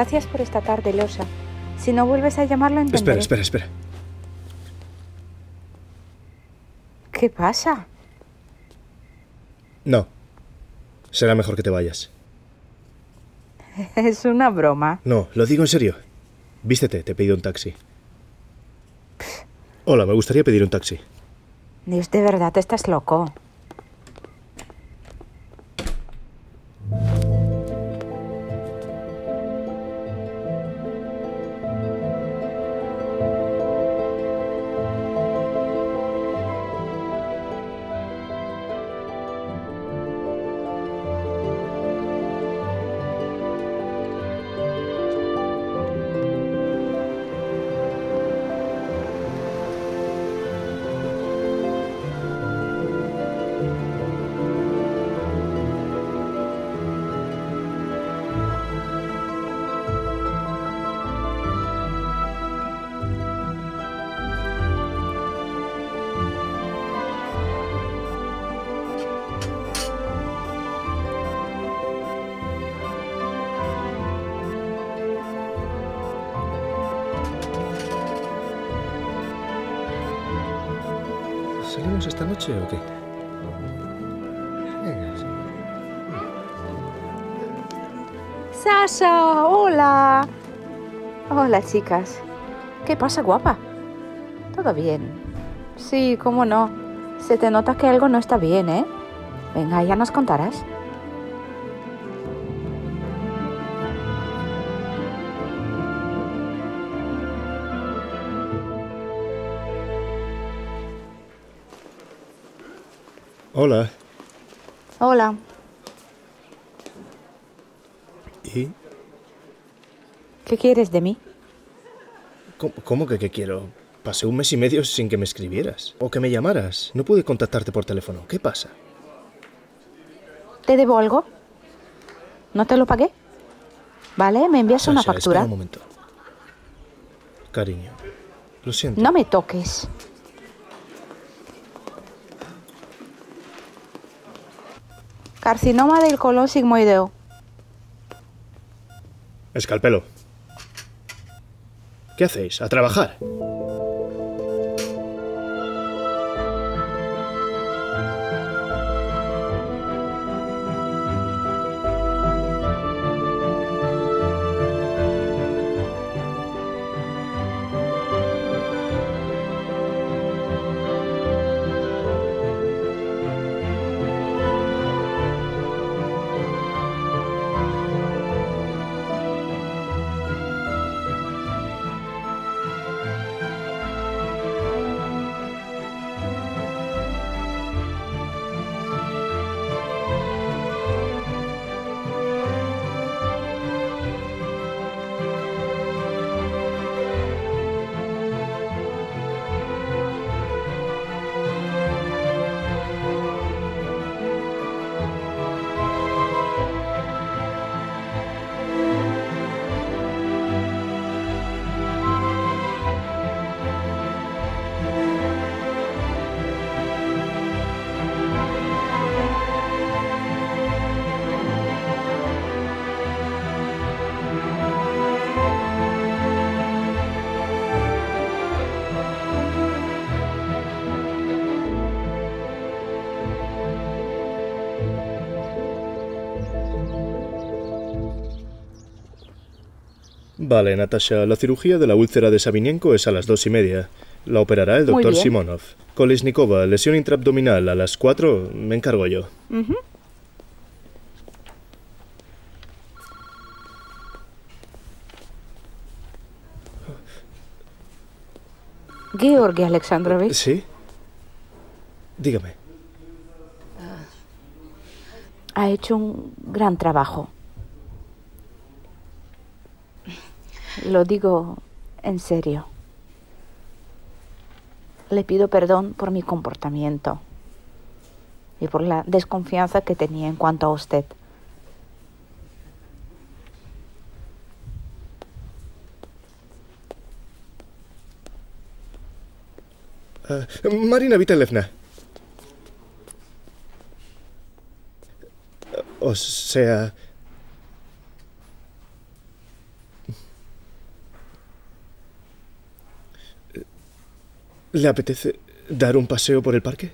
Gracias por esta tarde, Losa. Si no vuelves a llamarlo, entenderé. Espera, espera, espera. ¿Qué pasa? No. Será mejor que te vayas. Es una broma. No, lo digo en serio. Vístete, te he pedido un taxi. Hola, me gustaría pedir un taxi. Dios, de verdad, estás loco. Noche o qué? Venga, sí. Sasha, hola. Hola, chicas. ¿Qué pasa, guapa? ¿Todo bien? Sí, cómo no. Se te nota que algo no está bien, ¿eh? Venga, ya nos contarás. Hola. Hola. ¿Y ¿Qué quieres de mí? cómo, cómo que qué quiero? Pasé un mes y medio sin que me escribieras o que me llamaras. No pude contactarte por teléfono. ¿Qué pasa? ¿Te debo algo? ¿No te lo pagué? ¿Vale? ¿Me envías una factura? espera un momento. Cariño, lo siento. No me toques. Carcinoma del colon sigmoideo. Escalpelo. ¿Qué hacéis? ¿A trabajar? Vale, Natasha, la cirugía de la úlcera de Sabinienko es a las dos y media. La operará el doctor. Simonov. Kolesnikova, lesión intraabdominal a las cuatro, me encargo yo. Ujú. Georgi Alexandrovich, ¿Sí? Dígame. ha hecho un gran trabajo. Lo digo en serio. Le pido perdón por mi comportamiento y por la desconfianza que tenía en cuanto a usted. Ah, Marina Vitelevna. O sea... ¿Le apetece dar un paseo por el parque?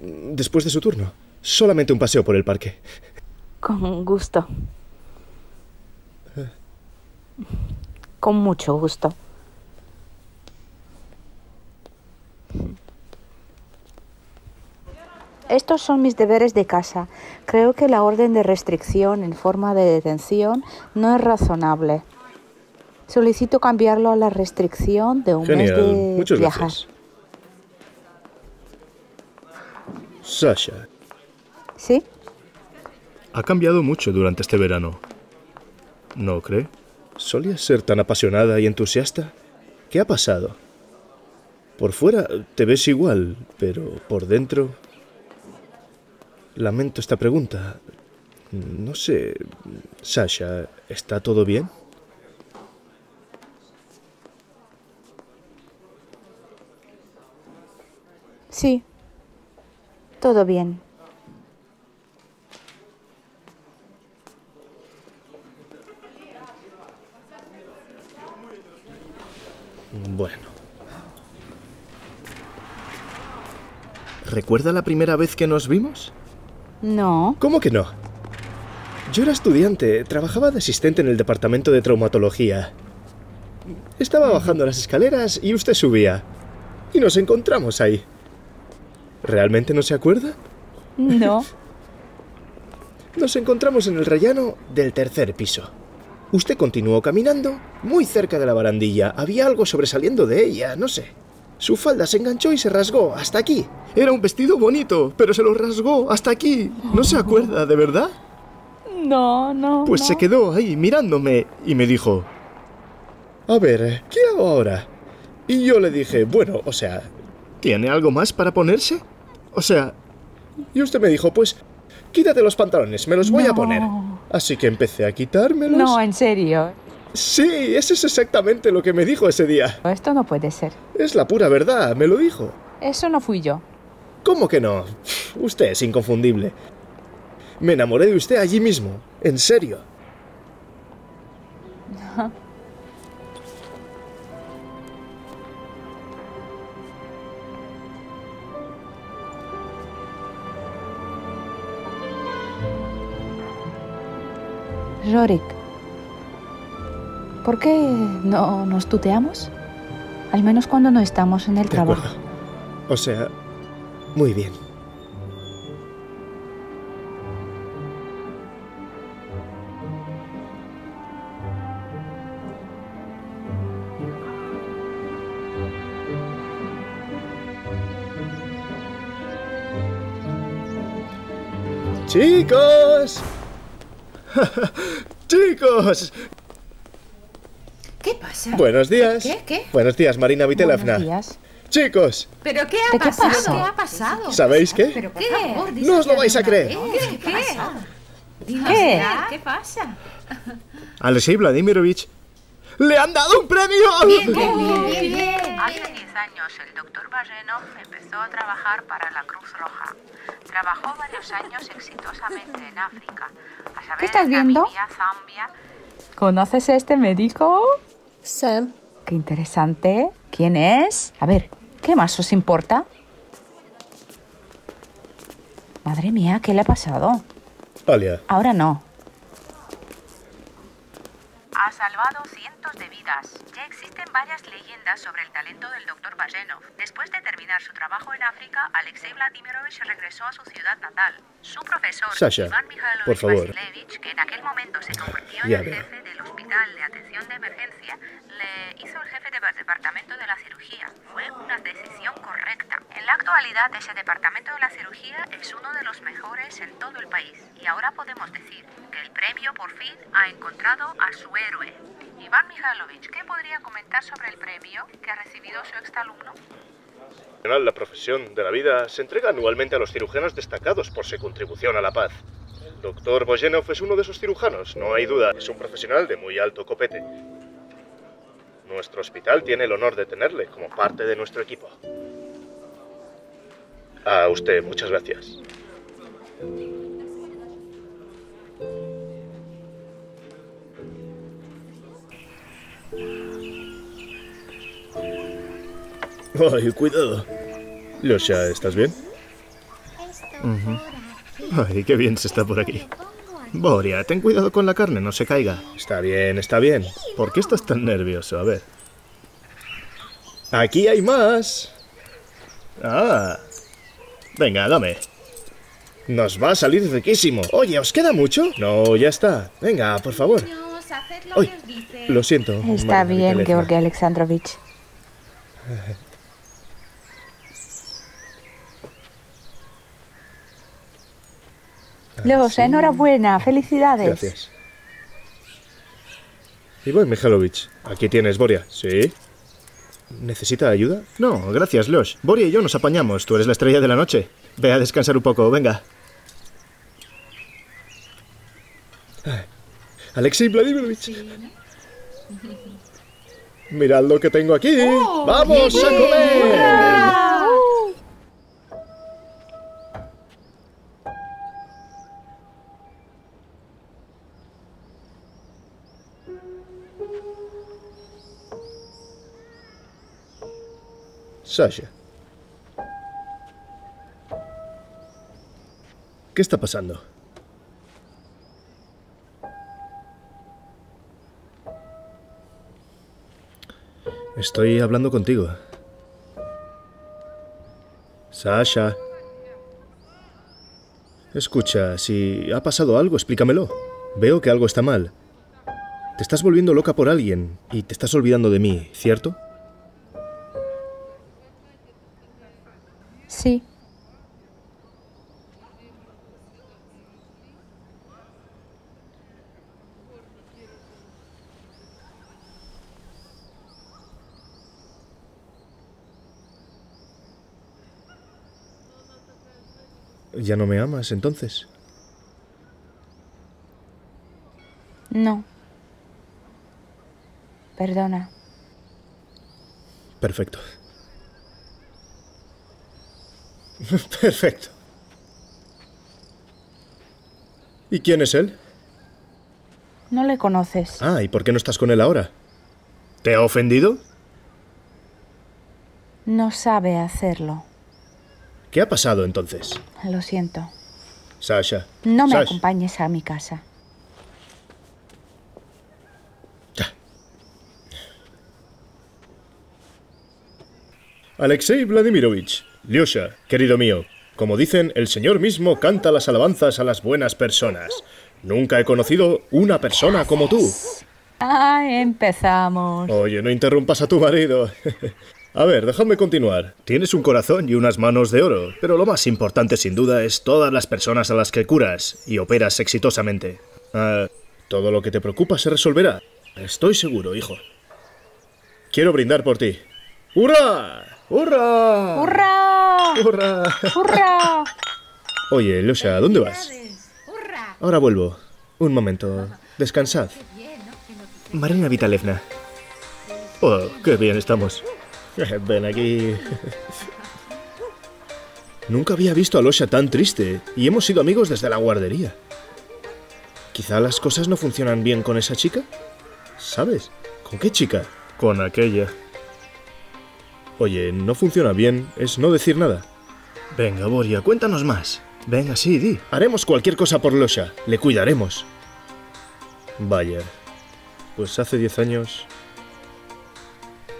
Después de su turno. Solamente un paseo por el parque. Con gusto. Con mucho gusto. Estos son mis deberes de casa. Creo que la orden de restricción en forma de detención no es razonable. Solicito cambiarlo a la restricción de un Genial. mes de Muchas viajar. gracias. Sasha, ¿Sí? ha cambiado mucho durante este verano. ¿No cree? ¿Solías ser tan apasionada y entusiasta? ¿Qué ha pasado? Por fuera te ves igual, pero por dentro... Lamento esta pregunta. No sé... Sasha, ¿está todo bien? Sí. Todo bien. Bueno. ¿Recuerda la primera vez que nos vimos? No. ¿Cómo que no? Yo era estudiante, trabajaba de asistente en el departamento de traumatología. Estaba bajando las escaleras y usted subía. Y nos encontramos ahí. ¿Realmente no se acuerda? No. Nos encontramos en el rellano del tercer piso. Usted continuó caminando muy cerca de la barandilla. Había algo sobresaliendo de ella, no sé. Su falda se enganchó y se rasgó hasta aquí. Era un vestido bonito, pero se lo rasgó hasta aquí. ¿No se acuerda, de verdad? No, no. Pues no. se quedó ahí mirándome y me dijo, a ver, ¿qué hago ahora? Y yo le dije, bueno, o sea, ¿tiene algo más para ponerse? O sea, y usted me dijo, pues, quítate los pantalones, me los voy a poner. Así que empecé a quitármelos. No, en serio. Sí, eso es exactamente lo que me dijo ese día. Esto no puede ser. Es la pura verdad, me lo dijo. Eso no fui yo. ¿Cómo que no? Usted es inconfundible. Me enamoré de usted allí mismo, en serio. Rorik, ¿por qué no nos tuteamos? Al menos cuando no estamos en el De trabajo. acuerdo. O sea, muy bien. Chicos. Chicos. ¿Qué pasa? Buenos días. ¿Qué? ¿Qué? Buenos días, Marina Vitelavna. Buenos días. Chicos, ¿Pero qué ha ¿De qué pasado? ¿Qué ha pasado? ¿sabéis qué? Pero ¿Qué? favor, No os lo vais a creer. ¿Qué? ¿Qué ¿Qué? ya, ¿Qué pasa? Alexei Vladimirovich le han dado un premio. Bien, bien, bien, bien. Hace 10 años el doctor Bajenov empezó a trabajar para la Cruz Roja. Trabajó varios años exitosamente en África. A saber, ¿Qué estás en viendo? Namibia, Zambia. ¿Conoces a este médico? Sam, Qué interesante. ¿Quién es? A ver, ¿qué más os importa? Madre mía, ¿qué le ha pasado? Alia, Ahora no. Ha salvado cientos de vidas. Ya existen varias leyendas sobre el talento del doctor Bajenov. Después de terminar su trabajo en África, Alexei Vladimirovich regresó a su ciudad natal. Su profesor, Sasha, Iván por favor. Vasilevich, que en aquel momento se convirtió en Ya el veo. jefe del Hospital de Atención de Emergencia, le hizo el jefe del departamento de la cirugía. Fue una decisión correcta. En la actualidad, ese departamento de la cirugía es uno de los mejores en todo el país. Y ahora podemos decir que el premio por fin ha encontrado a su héroe. Iván Mikhailovich, ¿qué podría comentar sobre el premio que ha recibido su exalumno? la profesión de la vida se entrega anualmente a los cirujanos destacados por su contribución a la paz. Doctor Bojenov es uno de esos cirujanos, no hay duda. Es un profesional de muy alto copete. Nuestro hospital tiene el honor de tenerle como parte de nuestro equipo. A usted, muchas gracias. Ay, cuidado. Losha, ¿estás bien? Ay, qué bien se está por aquí. Boria, ten cuidado con la carne, no se caiga. Está bien, está bien. ¿Por qué estás tan nervioso? A ver. Aquí hay más. Ah. Venga, dame. Nos va a salir riquísimo. Oye, ¿os queda mucho? No, ya está. Venga, por favor. Ay. Lo siento. Está bien. Georgi Alexandrovich. Los, enhorabuena, felicidades. Gracias. Iván Mikhailovich, aquí tienes, Boria. ¿Sí? ¿Necesita ayuda? No, gracias, Losh. Boria y yo nos apañamos. Tú eres la estrella de la noche. Ve a descansar un poco, venga. Alexei Vladimirovich. Mirad lo que tengo aquí. ¡Vamos a comer! Sasha. ¿Qué está pasando? Estoy hablando contigo. Sasha. Escucha, si ha pasado algo, explícamelo. Veo que algo está mal. Te estás volviendo loca por alguien y te estás olvidando de mí, ¿cierto? Sí, ¿Ya no me amas entonces? no. Perdona. Perfecto. Perfecto. ¿Y quién es él? No le conoces. Ah, ¿y por qué no estás con él ahora? ¿Te ha ofendido? No sabe hacerlo. ¿Qué ha pasado entonces? Lo siento. Sasha. No me acompañes a mi casa. Alexei Vladimirovich, Lyosha, querido mío, como dicen, el Señor mismo canta las alabanzas a las buenas personas. Nunca he conocido una persona como tú. Ah, empezamos. Oye, no interrumpas a tu marido. A ver, déjame continuar. Tienes un corazón y unas manos de oro, pero lo más importante sin duda es todas las personas a las que curas y operas exitosamente. Ah, todo lo que te preocupa se resolverá. Estoy seguro, hijo. Quiero brindar por ti. ¡Hurra! ¡Hurra! ¡Hurra! ¡Hurra! ¡Hurra! Oye, Losha, ¿a dónde vas? Ahora vuelvo. Un momento. Descansad. Marina Vitalevna. Oh, qué bien estamos. Ven aquí. Nunca había visto a Losha tan triste y hemos sido amigos desde la guardería. Quizá las cosas no funcionan bien con esa chica. ¿Sabes? ¿Con qué chica? Con aquella. Oye, no funciona bien es no decir nada. Venga, Boria, cuéntanos más. Venga, sí, di. Haremos cualquier cosa por Losha. Le cuidaremos. Vaya. Pues hace diez años...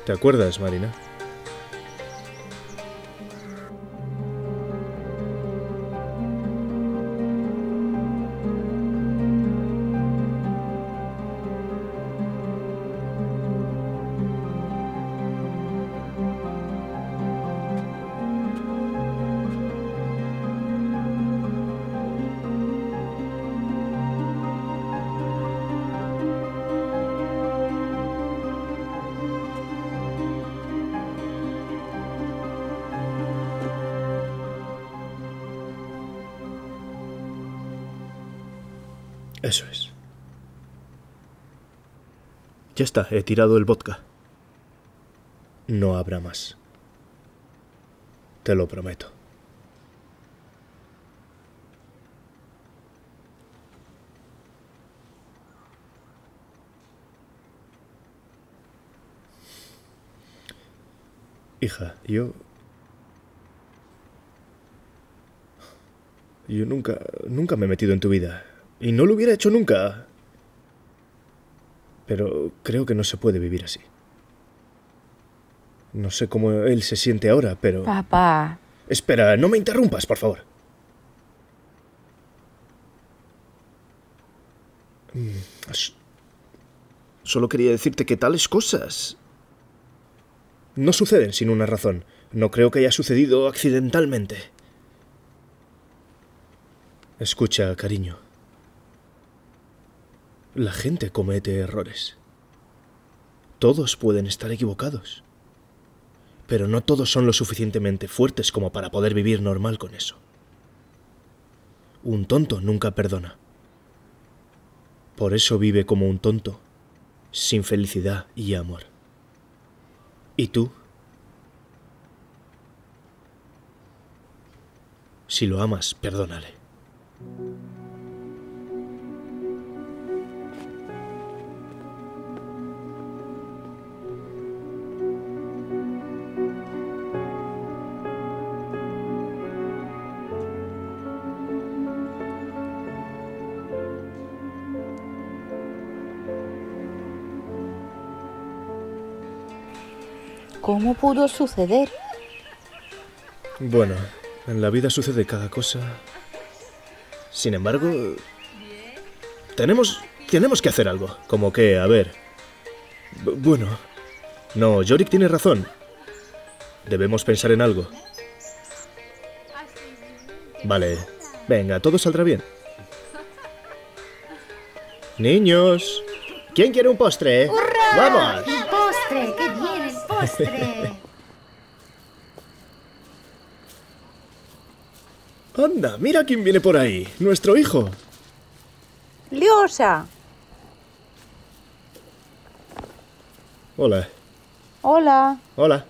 ¿Te acuerdas, Marina? Eso es. Ya está, he tirado el vodka. No habrá más. Te lo prometo. Hija, yo... Yo nunca, nunca me he metido en tu vida. Y no lo hubiera hecho nunca. Pero creo que no se puede vivir así. No sé cómo él se siente ahora, pero... Papá, Espera, no me interrumpas, por favor. Mm, Solo quería decirte que tales cosas no suceden sin una razón. No creo que haya sucedido accidentalmente. Escucha, cariño. La gente comete errores. Todos pueden estar equivocados. Pero no todos son lo suficientemente fuertes como para poder vivir normal con eso. Un tonto nunca perdona. Por eso vive como un tonto, sin felicidad y amor. ¿Y tú? Si lo amas, perdónale. ¿Cómo pudo suceder? Bueno, en la vida sucede cada cosa. Sin embargo, tenemos tenemos que hacer algo. Como que, a ver. B- bueno, no, Yorick tiene razón. Debemos pensar en algo. Vale, venga, todo saldrá bien. Niños, ¿quién quiere un postre? ¡Vamos! Anda, mira quién viene por ahí. Nuestro hijo. Liosa, Hola. hola, Hola.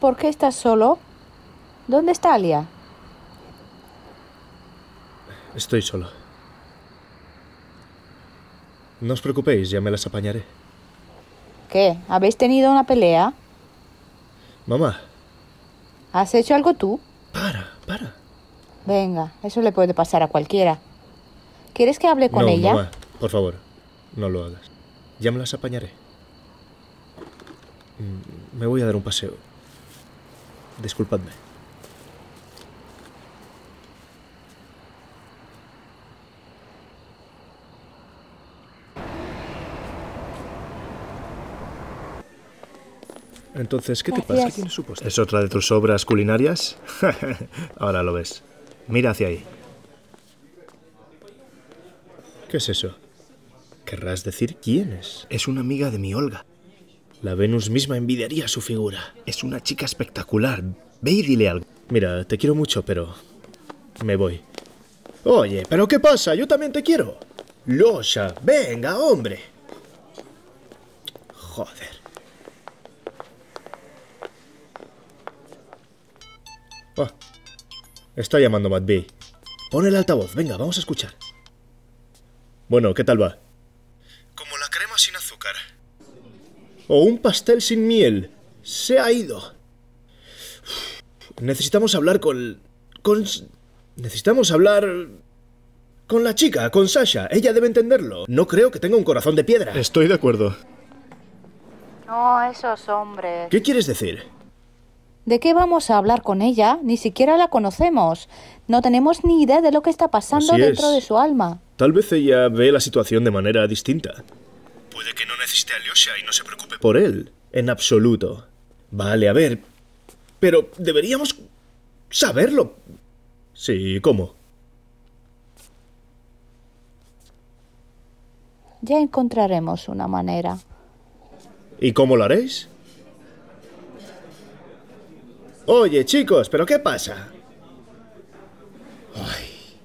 ¿por qué estás solo? ¿Dónde está Alia? Estoy solo. No os preocupéis, ya me las apañaré. ¿Qué? ¿Habéis tenido una pelea? Mamá, ¿Has hecho algo tú? para, para. Venga, eso le puede pasar a cualquiera. ¿Quieres que hable con no, ella? mamá, por favor, no lo hagas. Ya me las apañaré. Mm, Me voy a dar un paseo. Disculpadme. Entonces, ¿qué te pasa? ¿Es otra de tus obras culinarias? Ahora lo ves. Mira hacia ahí. ¿Qué es eso? Querrás decir quién es. Es una amiga de mi Olga. La Venus misma envidiaría su figura. Es una chica espectacular. Ve y dile algo. Mira, te quiero mucho, pero... Me voy. Oye, ¿pero qué pasa? Yo también te quiero. Losha, venga, hombre. Joder. Está llamando Matt B. Pon el altavoz, venga, vamos a escuchar. Bueno, ¿qué tal va? Como la crema sin azúcar. O un pastel sin miel. Se ha ido. Necesitamos hablar con... con... Necesitamos hablar... Con la chica, con Sasha. Ella debe entenderlo. No creo que tenga un corazón de piedra. Estoy de acuerdo. No, esos hombres. ¿Qué quieres decir? ¿De qué vamos a hablar con ella? Ni siquiera la conocemos. No tenemos ni idea de lo que está pasando Así dentro es. de su alma. Tal vez ella ve la situación de manera distinta. Puede que no necesite a Lyosha y no se preocupe por él. En absoluto. Vale, a ver. Pero deberíamos saberlo. Sí, ¿cómo? Ya encontraremos una manera. ¿Y cómo lo haréis? Oye, chicos, ¿pero qué pasa? Ay.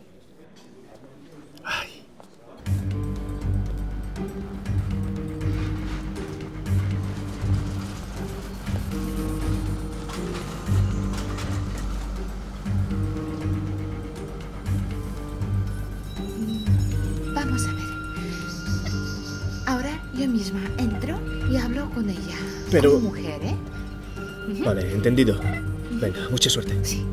Ay. Vamos a ver. Ahora Yo misma entro y hablo con ella. Pero- Como mujer, ¿eh? Vale, entendido. Venga, mucha suerte. Sí.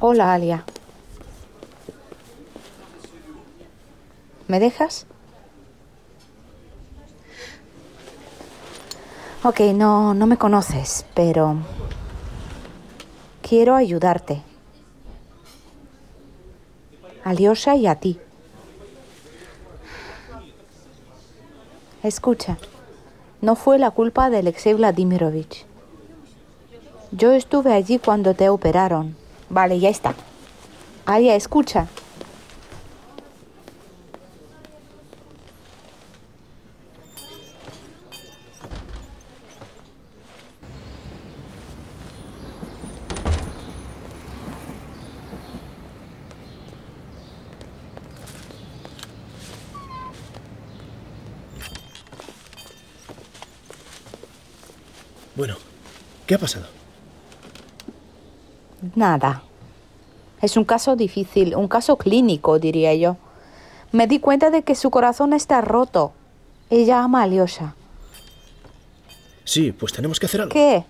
Hola, Alia. ¿Me dejas? Ok, no, no me conoces, pero quiero ayudarte. A Lyosha y a ti. Escucha, no fue la culpa de Alexei Vladimirovich. Yo estuve allí cuando te operaron. Vale, ya está. Alia, escucha. Bueno, ¿qué ha pasado? Nada. Es un caso difícil, un caso clínico, diría yo. Me di cuenta de que su corazón está roto. Ella ama a Alyosha. Sí, pues tenemos que hacer algo. ¿Qué?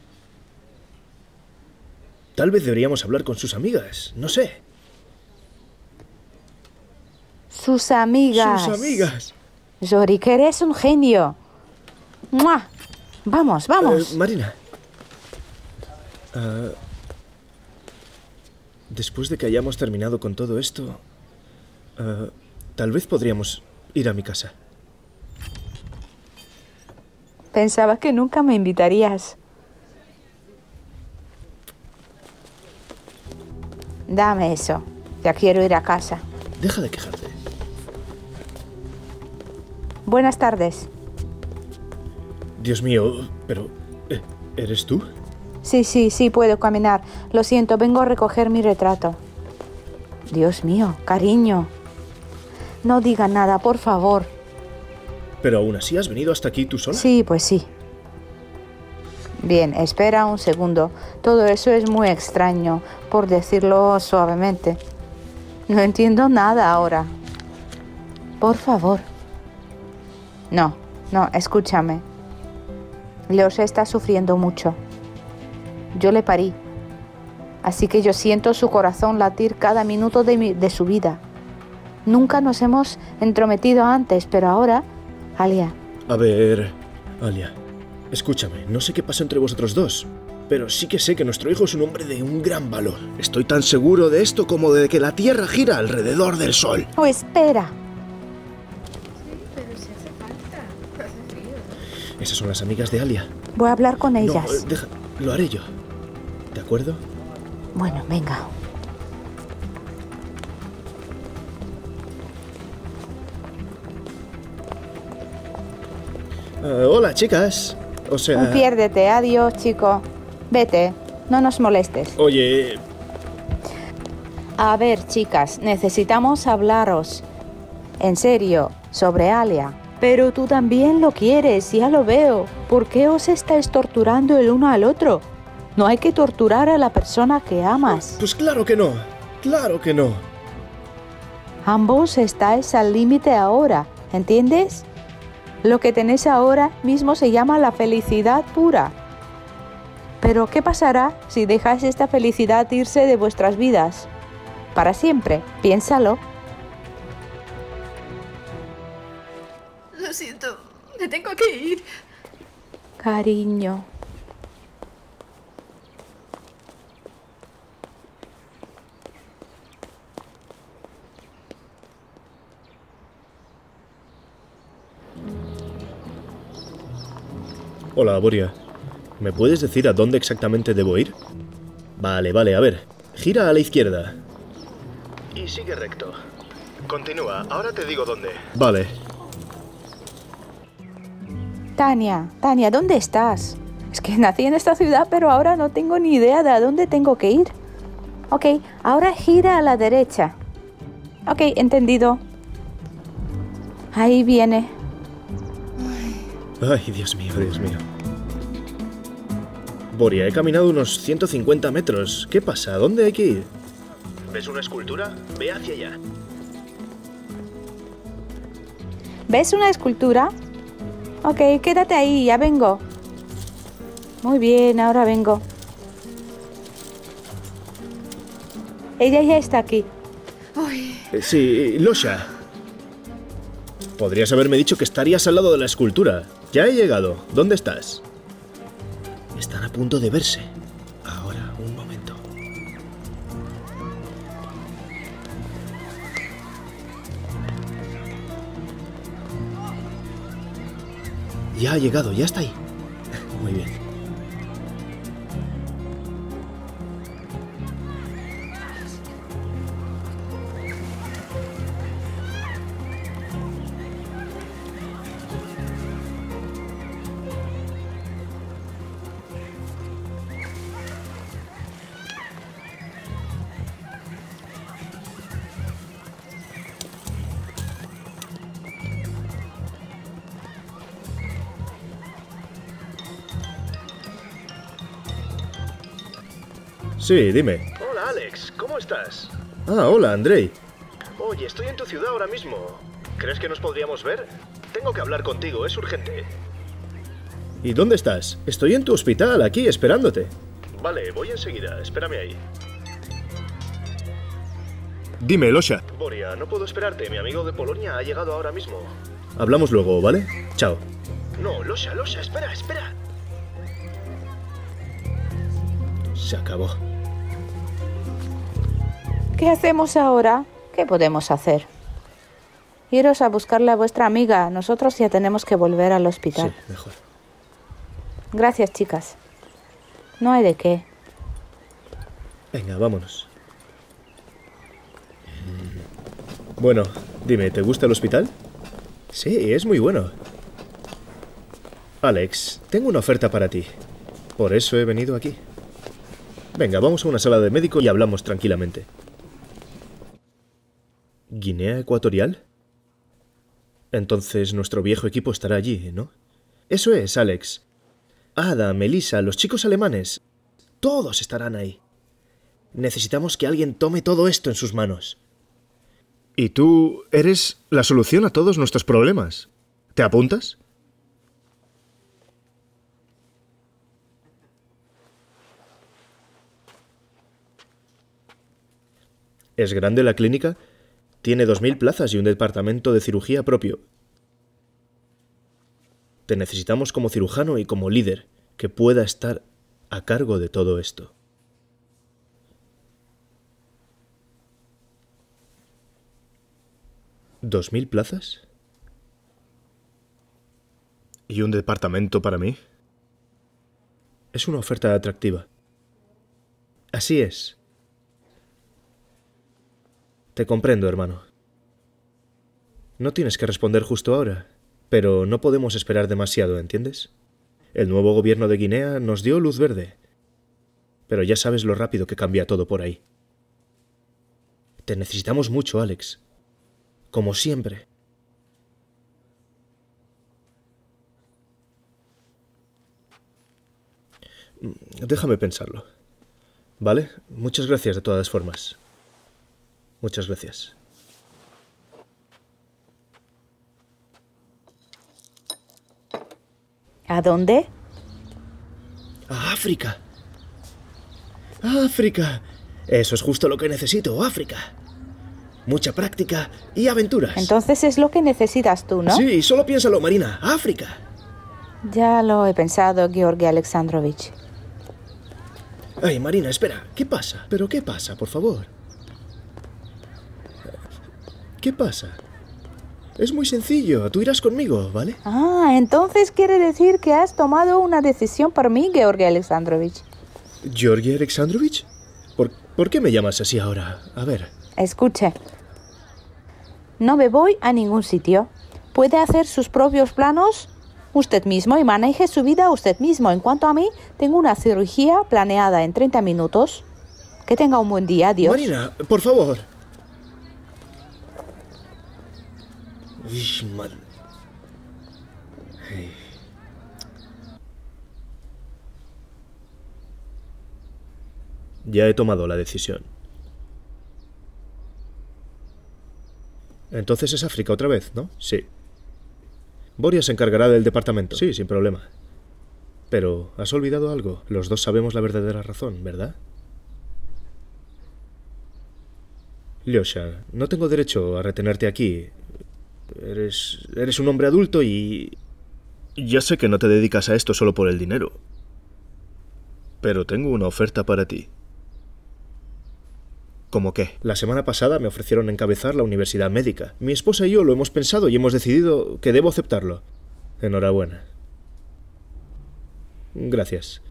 Tal vez deberíamos hablar con sus amigas. No sé. Sus amigas. Sus amigas. Yori, que eres un genio. ¡Mua! Vamos, vamos. Eh, Marina. Ah, después de que hayamos terminado con todo esto, ah, tal vez podríamos ir a mi casa. Pensaba que nunca me invitarías. Dame eso. Ya quiero ir a casa. Deja de quejarte. Buenas tardes. Dios mío, pero... eh, ¿Eres tú? Sí, sí, sí, puedo caminar. Lo siento, vengo a recoger mi retrato. Dios mío, cariño. No diga nada, por favor. Pero aún así has venido hasta aquí tú sola. Sí, pues sí. Bien, espera un segundo. Todo eso es muy extraño, por decirlo suavemente. No entiendo nada ahora. Por favor. No, no, escúchame. Leosa está sufriendo mucho. Yo le parí. Así que yo siento su corazón latir cada minuto de, mi- de su vida. Nunca nos hemos entrometido antes, pero ahora, Alia, A ver, Alia, escúchame, no sé qué pasó entre vosotros dos, pero sí que sé que nuestro hijo es un hombre de un gran valor. Estoy tan seguro de esto como de que la Tierra gira alrededor del Sol. ¡Oh, espera! Pero si hace falta. Hace frío. Esas son las amigas de Alia. Voy a hablar con No, ellas. deja, lo haré yo. ¿De acuerdo? Bueno, venga. Eh, hola, chicas. O sea... Piérdete, adiós, chico. Vete, no nos molestes. Oye, A ver, chicas, necesitamos hablaros. En serio, sobre Alia. Pero tú también lo quieres, ya lo veo. ¿Por qué os estáis torturando el uno al otro? No hay que torturar a la persona que amas. pues claro que no. Claro que no. Ambos estáis al límite ahora, ¿entiendes? Lo que tenéis ahora mismo se llama la felicidad pura. Pero ¿qué pasará si dejáis esta felicidad irse de vuestras vidas? Para siempre, piénsalo. Lo siento. Me tengo que ir. Cariño. Hola, Boria. ¿Me puedes decir a dónde exactamente debo ir? Vale, vale, a ver. Gira a la izquierda. Y sigue recto. Continúa, ahora te digo dónde. Vale. Tania, Tania, ¿dónde estás? Es que nací en esta ciudad, pero ahora no tengo ni idea de a dónde tengo que ir. Ok, ahora gira a la derecha. Ok, entendido. Ahí viene. Ay, Dios mío, Dios mío. Boria, he caminado unos 150 metros. ¿Qué pasa? ¿Dónde hay que ir? ¿Ves una escultura? Ve hacia allá. ¿Ves una escultura? Ok, quédate ahí, ya vengo. Muy bien, ahora vengo. Ella ya está aquí. Eh, Sí, Losha. Podrías haberme dicho que estarías al lado de la escultura. Ya he llegado. ¿Dónde estás? Están a punto de verse. Ahora, un momento. Ya ha llegado, ya está ahí. Muy bien. Sí, dime. Hola, Alex. ¿Cómo estás? Ah, hola, Andrei. Oye, estoy en tu ciudad ahora mismo. ¿Crees que nos podríamos ver? Tengo que hablar contigo, es urgente. ¿Y dónde estás? Estoy en tu hospital, aquí, esperándote. Vale, voy enseguida. Espérame ahí. Dime, Losha. Boria, no puedo esperarte. Mi amigo de Polonia ha llegado ahora mismo. Hablamos luego, ¿vale? Chao. No, Losha, Losha, espera, espera. Se acabó. ¿Qué hacemos ahora? ¿Qué podemos hacer? Iros a buscarle a vuestra amiga. Nosotros ya tenemos que volver al Sí, hospital. mejor. Gracias, chicas. No hay de qué. Venga, vámonos. Bueno, dime, ¿te gusta el hospital? Sí, es muy bueno. Alex, tengo una oferta para ti. Por eso he venido aquí. Venga, vamos a una sala de médico y hablamos tranquilamente. ¿Guinea Ecuatorial? Entonces nuestro viejo equipo estará allí, ¿no? Eso es, Alex. Ada, Melissa, los chicos alemanes. Todos estarán ahí. Necesitamos que alguien tome todo esto en sus manos. Y tú eres la solución a todos nuestros problemas. ¿Te apuntas? ¿Es grande la clínica? Tiene 2.000 plazas y un departamento de cirugía propio. Te necesitamos como cirujano y como líder que pueda estar a cargo de todo esto. ¿Dos mil plazas? ¿Y un departamento para mí? Es una oferta atractiva. Así es. Te comprendo, hermano. No tienes que responder justo ahora, pero no podemos esperar demasiado, ¿entiendes? El nuevo gobierno de Guinea nos dio luz verde, pero ya sabes lo rápido que cambia todo por ahí. Te necesitamos mucho, Alex. Como siempre. Mm, Déjame pensarlo. ¿Vale? Muchas gracias de todas formas. Muchas gracias. ¿A dónde? ¡A África! ¡África! Eso es justo lo que necesito, África. Mucha práctica y aventuras. Entonces es lo que necesitas tú, ¿no? Sí, solo piénsalo, Marina. África. Ya lo he pensado, Georgi Alexandrovich. Ay, Marina, espera. ¿Qué pasa? ¿Pero qué pasa, por favor? ¿Qué pasa? Es muy sencillo. Tú irás conmigo, ¿vale? Ah, entonces quiere decir que has tomado una decisión por mí, Georgi Alexandrovich. ¿Georgi Alexandrovich? ¿Por, ¿Por qué me llamas así ahora? A ver. Escuche. No me voy a ningún sitio. Puede hacer sus propios planos usted mismo y maneje su vida usted mismo. En cuanto a mí, tengo una cirugía planeada en 30 minutos. Que tenga un buen día, adiós. Marina, por favor. Ya he tomado la decisión. Entonces es África otra vez, ¿no? Sí. Boria se encargará del departamento. Sí, sin problema. Pero, ¿has olvidado algo? Los dos sabemos la verdadera razón, ¿verdad? Lyosha, no tengo derecho a retenerte aquí Eres, eres un hombre adulto y... Ya sé que no te dedicas a esto solo por el dinero. Pero tengo una oferta para ti. ¿Cómo qué? La semana pasada me ofrecieron encabezar la universidad médica. Mi esposa y yo lo hemos pensado y hemos decidido que debo aceptarlo. Enhorabuena. Gracias.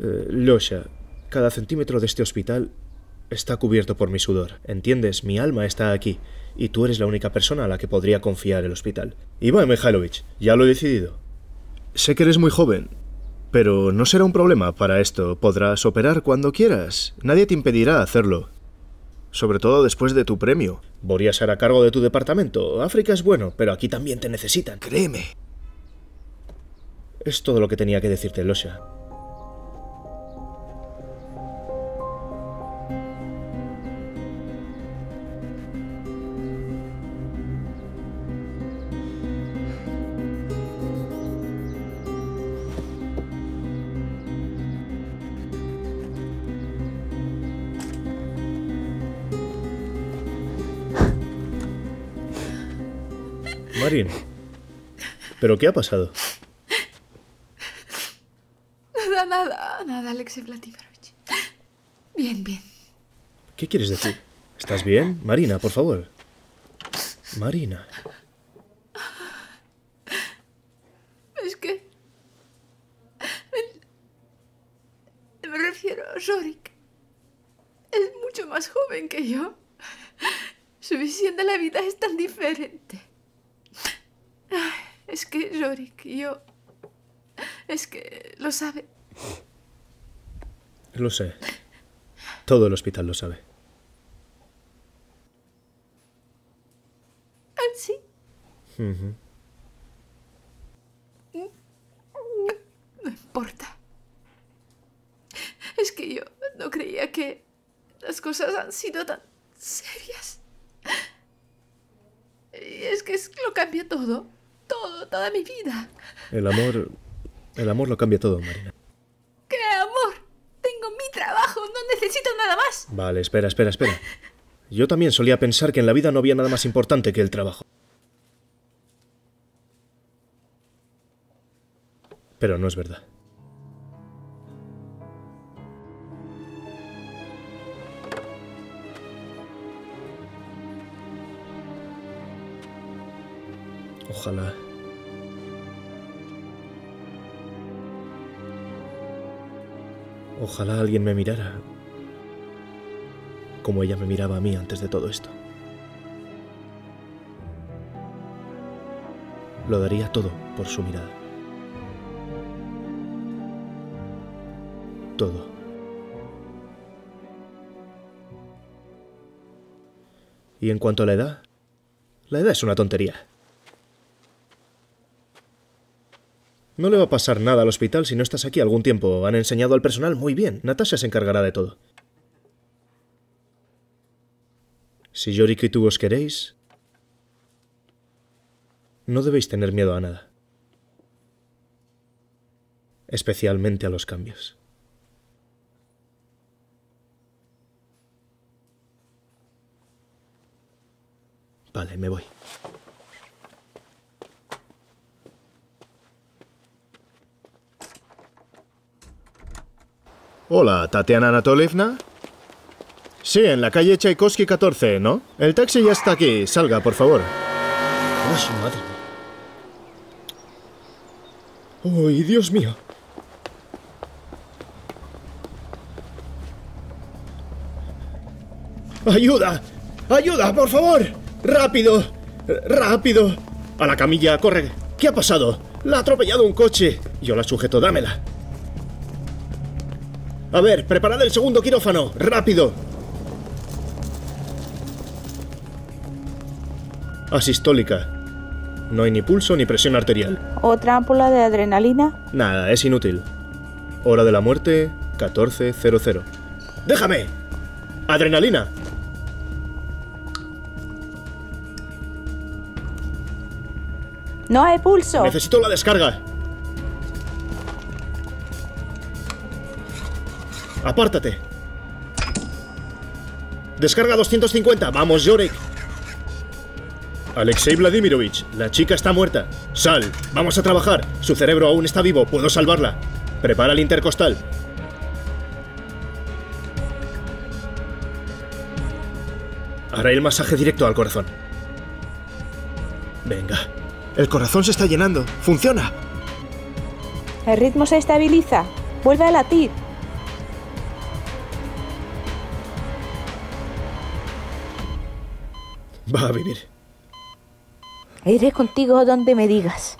Eh, Lyosha, cada centímetro de este hospital está cubierto por mi sudor. ¿Entiendes? Mi alma está aquí. Y tú eres la única persona a la que podría confiar el hospital. Iván Mikhailovich, ya lo he decidido. Sé que eres muy joven, pero no será un problema para esto. Podrás operar cuando quieras. Nadie te impedirá hacerlo. Sobre todo después de tu premio. Boria será a cargo de tu departamento. África es bueno, pero aquí también te necesitan. Créeme. Es todo lo que tenía que decirte, Losha. Marín. ¿Pero qué ha pasado? Nada, nada, nada, Alexei Vladimirovich. Bien, bien. ¿Qué quieres decir? ¿Estás bien? Marina, por favor. Marina. Es que... Me, me refiero a Zorik. Es mucho más joven que yo. Su visión de la vida es tan diferente. Es que Zorik y yo... Es que lo sabe. Lo sé. Todo el hospital lo sabe. ¿Sí? Ujú. No importa. Es que yo no creía que las cosas han sido tan serias. Y es que es- lo cambia todo. Todo, toda mi vida. El amor. El amor lo cambia todo, Marina. ¡Qué amor! Tengo mi trabajo, no necesito nada más. Vale, espera, espera, espera. Yo también solía pensar que en la vida no había nada más importante que el trabajo. Pero no es verdad. Ojalá. Ojalá alguien me mirara como ella me miraba a mí antes de todo esto. Lo daría todo por su mirada. Todo. Y en cuanto a la edad, la edad es una tontería. No le va a pasar nada al hospital si no estás aquí algún tiempo. Han enseñado al personal muy bien. Natasha se encargará de todo. Si Yorick y tú os queréis, no debéis tener miedo a nada. Especialmente a los cambios. Vale, me voy. Hola, Tatiana Anatolievna. Sí, en la calle Tchaikovsky 14, ¿no? El taxi ya está aquí. Salga, por favor. ¡Uy, madre mía! ¡Uy, Dios mío! ¡Ayuda! ¡Ayuda, por favor! ¡Rápido! ¡Rápido! A la camilla, corre. ¿Qué ha pasado? La ha atropellado un coche. Yo la sujeto, dámela. A ver, preparad el segundo quirófano. ¡Rápido! Asistólica. No hay ni pulso ni presión arterial. ¿Otra ámpula de adrenalina? Nada, es inútil. Hora de la muerte, 14.00. déjame. Adrenalina. No hay pulso. Necesito la descarga. Apártate. Descarga 250. Vamos, Yorick. Alexei Vladimirovich, la chica está muerta. Sal, vamos a trabajar. Su cerebro aún está vivo, puedo salvarla. Prepara el intercostal. Haré el masaje directo al corazón. Venga. El corazón se está llenando. ¡Funciona! El ritmo se estabiliza. Vuelve a latir. Va a vivir. Iré contigo donde me digas.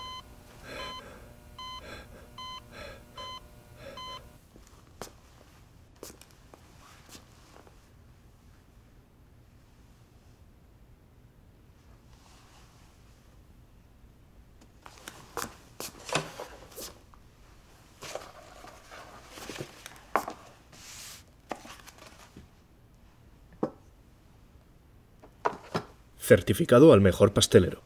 Certificado al mejor pastelero.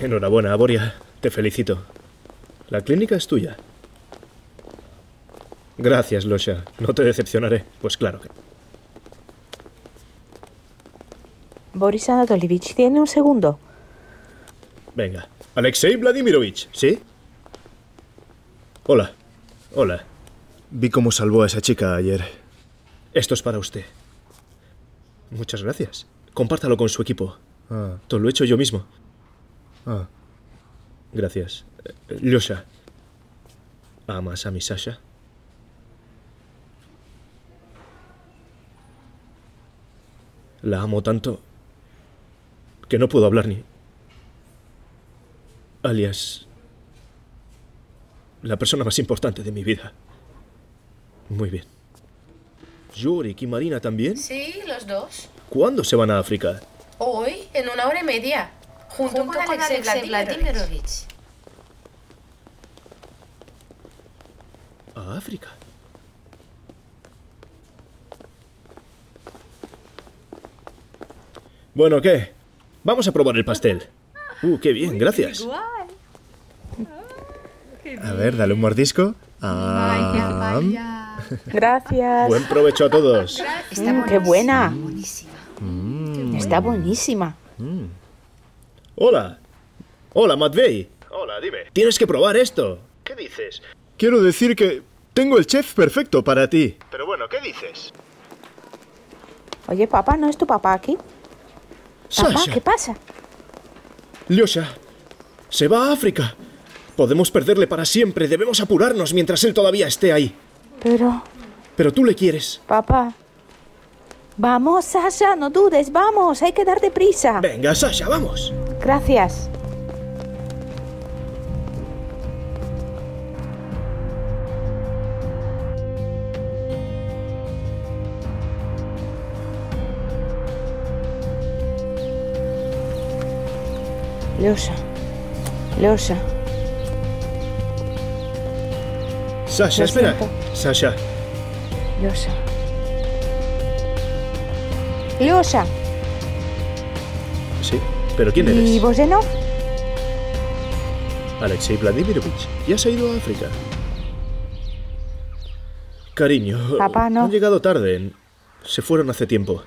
Enhorabuena, Boria. Te felicito. La clínica es tuya. Gracias, Losha. No te decepcionaré. Pues claro que. Boris Anatolievich, tiene un segundo. Venga. Alexei Vladimirovich, ¿sí? Hola. Hola. Vi cómo salvó a esa chica ayer. Esto es para usted. Muchas gracias. Compártalo con su equipo. Ah, Todo lo he hecho yo mismo. ah. Gracias. Eh, Lyosha. ¿Amas a mi Sasha? La amo tanto que no puedo hablar ni... Alias... La persona más importante de mi vida. Muy bien. ¿Yorick y Marina también? Sí, los dos. ¿Cuándo se van a África? Hoy, en una hora y media. Junto, Junto con, con Alexei Alexei Vladimirovich. ¿A África? Bueno, ¿qué? Vamos a probar el pastel. Uh, qué bien, gracias. A ver, dale un mordisco. Ah, vaya. Gracias. Buen provecho a todos. Mm, ¡Qué buena! Buenísima. Está buenísima. Hola. Hola, Matvey. Hola, dime. Tienes que probar esto. ¿Qué dices? Quiero decir que tengo el chef perfecto para ti. Pero bueno, ¿qué dices? Oye, papá, ¿no es tu papá aquí? Papá, Sasha, ¿qué pasa? Lyosha, se va a África. Podemos perderle para siempre. Debemos apurarnos mientras él todavía esté ahí. Pero, Pero tú le quieres. papá. Vamos, Sasha, no dudes, vamos, hay que darte prisa. Venga, Sasha, vamos. Gracias. Leosa. Leosa. Sasha, Lo espera. siento. Sasha, Leosa. Leosa. sí. ¿Pero quién ¿Y eres? Bosenov? Alexei Vladimirovich. Ya se ha ido a África. Cariño, Papá, no. han llegado tarde. Se fueron hace tiempo.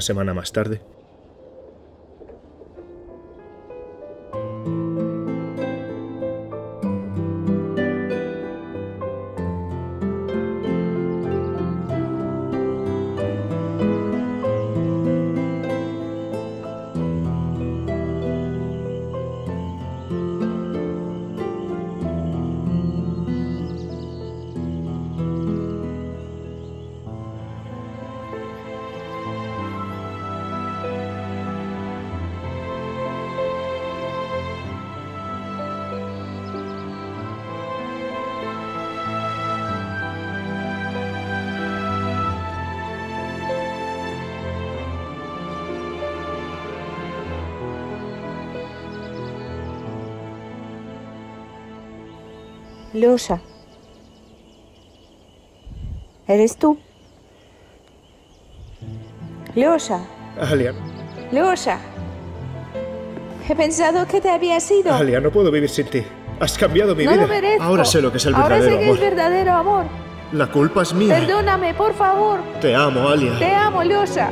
Una semana más tarde. Leosha. ¿Eres tú? Leosha. Alia, Leosha. He pensado que te había ido. Alia, no puedo vivir sin ti. Has cambiado mi no vida. lo merezco. Ahora sé lo que es el Ahora verdadero sé que amor. es verdadero amor. La culpa es mía. Perdóname, por favor. Te amo, Alia. Te amo, Leosha.